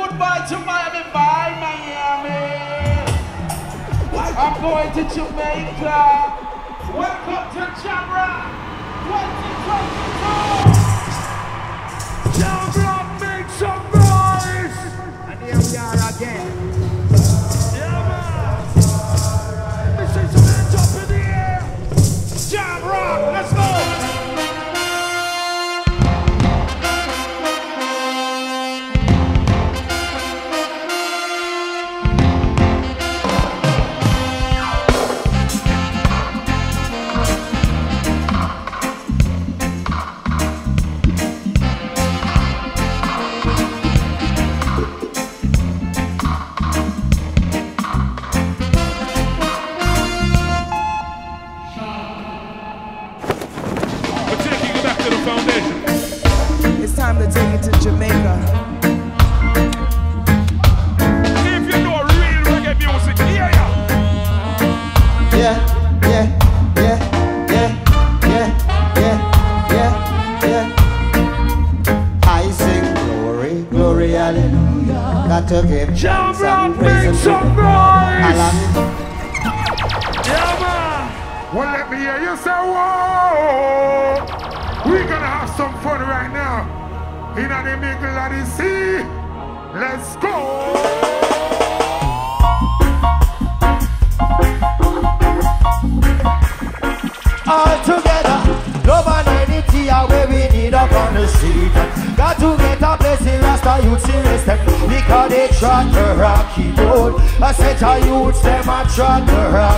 goodbye to Miami. Bye, Miami. I'm going to Jamaica. Welcome to Jamrock 2022. Jamrock, make some noise. And here we are again. Foundation. It's time to take it to Jamaica. If you know real reggae music, hear ya. Yeah, yeah, yeah, yeah, yeah, yeah, yeah, yeah. I sing glory, glory, hallelujah. Got to give Jam thanks rock, and praise make unto some the noise. Yeah, man. Well, let me hear you say, whoa. We're gonna have some fun right now. In the middle of the sea. Let's go. all together. Love and unity are where we need up on the street. Got to get a blessing, Rasta youth serious them because they trod the rocky road. I said to youths them a trod the rocky.